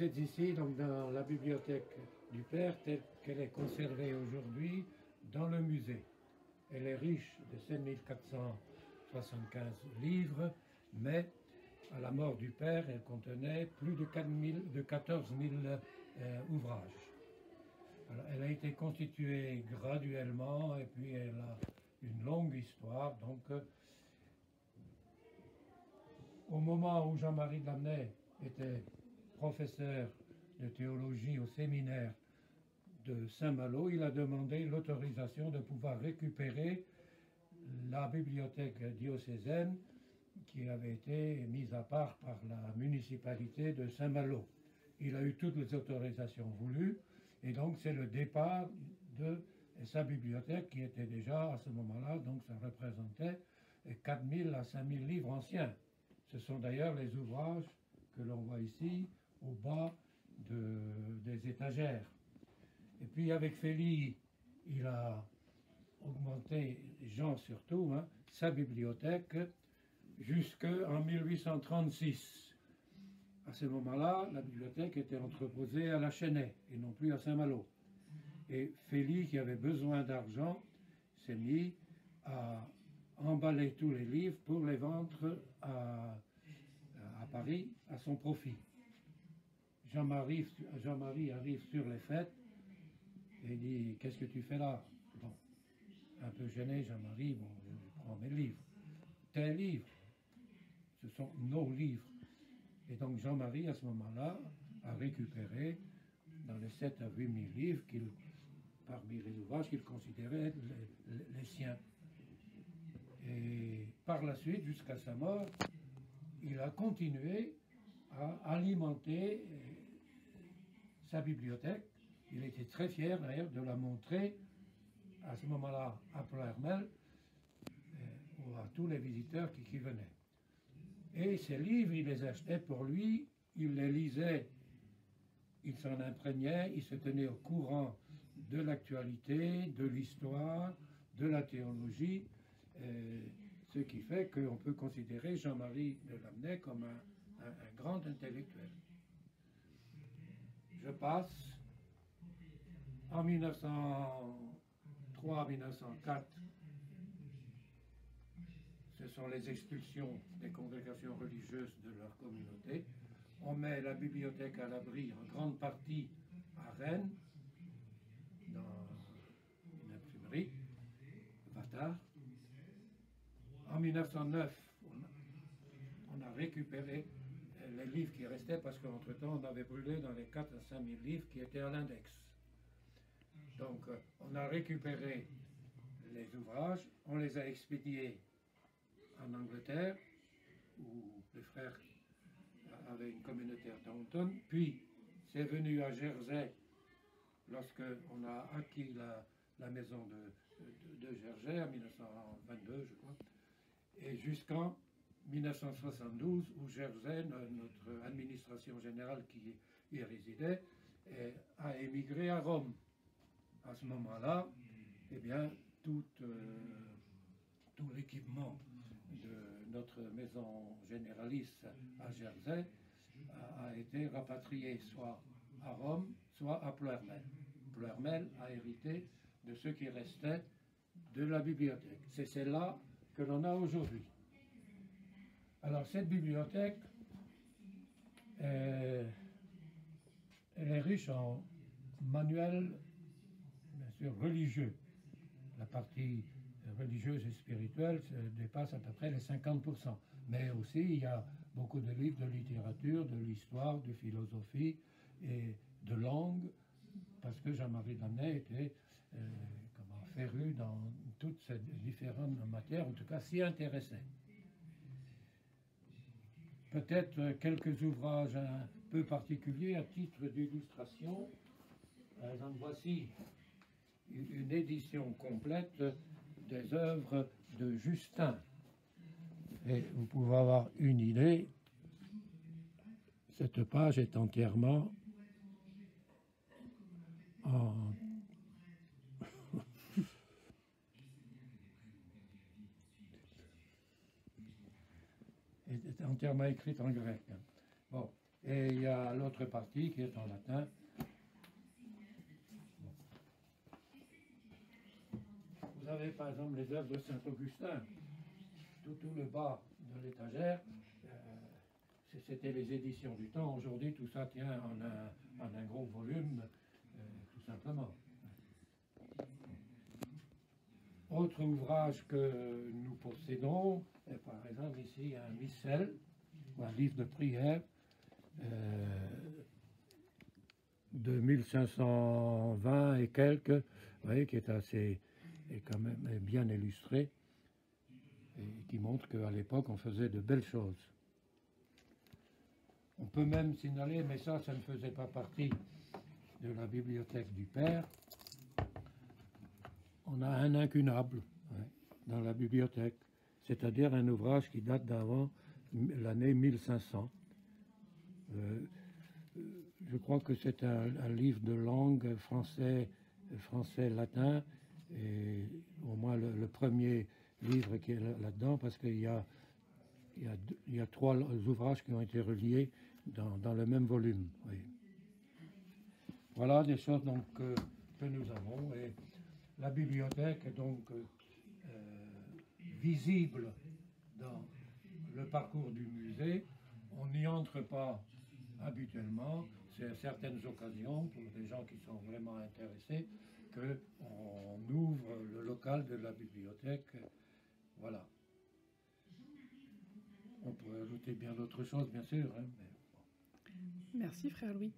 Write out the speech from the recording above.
Vous êtes ici donc dans la bibliothèque du Père telle qu'elle est conservée aujourd'hui dans le musée. Elle est riche de 7475 livres, mais à la mort du Père, elle contenait plus de, 4 de 14 000 euh, ouvrages. elle a été constituée graduellement et puis elle a une longue histoire. Donc, euh, au moment où Jean-Marie Damnay était professeur de théologie au séminaire de Saint-Malo, il a demandé l'autorisation de pouvoir récupérer la bibliothèque diocésaine qui avait été mise à part par la municipalité de Saint-Malo. Il a eu toutes les autorisations voulues et donc c'est le départ de sa bibliothèque qui était déjà à ce moment-là, donc ça représentait 4000 à 5000 livres anciens. Ce sont d'ailleurs les ouvrages que l'on voit ici au bas des étagères. Et puis avec Félix, il a augmenté, Jean surtout, hein, sa bibliothèque jusqu'en 1836. À ce moment-là, la bibliothèque était entreposée à la Chênaie et non plus à Saint-Malo. Et Félix, qui avait besoin d'argent, s'est mis à emballer tous les livres pour les vendre à Paris à son profit. Jean-Marie Jean arrive sur les fêtes et dit Qu'est-ce que tu fais là? Un peu gêné, Jean-Marie, bon, je prends mes livres. Tes livres, ce sont nos livres. Et donc Jean-Marie, à ce moment-là, a récupéré dans les 7 à 8 000 livres qu'il, parmi les ouvrages qu'il considérait les siens. Et par la suite, jusqu'à sa mort, il a continué à alimenter sa bibliothèque. Il était très fier d'ailleurs de la montrer à ce moment-là à Ploermel euh, ou à tous les visiteurs qui, venaient. Et ces livres, il les achetait pour lui, il les lisait, il s'en imprégnait, il se tenait au courant de l'actualité, de l'histoire, de la théologie. Euh, ce qui fait qu'on peut considérer Jean-Marie de Lamennais comme un, grand intellectuel. Je passe en 1903-1904. Ce sont les expulsions des congrégations religieuses de leur communauté. On met la bibliothèque à l'abri en grande partie à Rennes, dans une imprimerie, Vatard. En 1909, on a, récupéré les livres qui restaient parce qu'entre-temps, on avait brûlé dans les 4 à 5 000 livres qui étaient à l'index. Donc, euh, on a récupéré les ouvrages, on les a expédiés en Angleterre, où les frères avaient une communauté à Taunton, puis c'est venu à Jersey lorsque on a acquis la, maison de, de, de Jersey en 1922, je crois et jusqu'en 1972, où Jersey, notre administration générale qui y résidait, a émigré à Rome. À ce moment-là, eh bien, tout, euh, tout l'équipement de notre maison généraliste à Jersey a, été rapatrié soit à Rome, soit à Ploermel. Ploermel a hérité de ce qui restait de la bibliothèque. C'est celle-là que l'on a aujourd'hui. Alors cette bibliothèque, euh, elle est riche en manuels, bien sûr, religieux. La partie religieuse et spirituelle dépasse à peu près les 50%. Mais aussi, il y a beaucoup de livres de littérature, de l'histoire, de philosophie et de langue, parce que Jean-Marie Damnay était euh, féru dans toutes ces différentes matières, en tout cas s'y intéressait. Peut-être quelques ouvrages un peu particuliers à titre d'illustration. Par exemple, voici une édition complète des œuvres de Justin. Et vous pouvez avoir une idée, cette page est entièrement en est entièrement écrite en grec. Bon, Et il y a l'autre partie qui est en latin. Vous avez par exemple les œuvres de Saint-Augustin. Tout, tout, le bas de l'étagère, euh, c'était les éditions du temps. Aujourd'hui, tout ça tient en un, en un gros volume, euh, tout simplement. Autre ouvrage que nous possédons, par exemple ici un missel, un livre de prière, euh, de 1520 et quelques, vous voyez, qui est assez, quand même bien illustré, et qui montre qu'à l'époque on faisait de belles choses. On peut même signaler, mais ça, ça ne faisait pas partie de la bibliothèque du Père. On a un incunable dans la bibliothèque, c'est-à-dire un ouvrage qui date d'avant l'année 1500. Euh, je crois que c'est un, livre de langue français, français latin, au moins le, premier livre qui est là-dedans, parce qu'il y a, y, trois ouvrages qui ont été reliés dans, le même volume. Voilà des choses donc, que, nous avons. Et la bibliothèque est donc euh, visible dans le parcours du musée. On n'y entre pas habituellement, c'est certaines occasions, pour des gens qui sont vraiment intéressés, qu'on ouvre le local de la bibliothèque. Voilà. On pourrait ajouter bien d'autres choses, bien sûr. Hein, Merci, frère Louis.